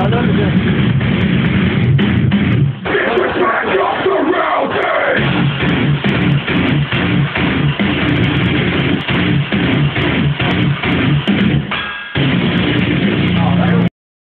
Sağdan mı?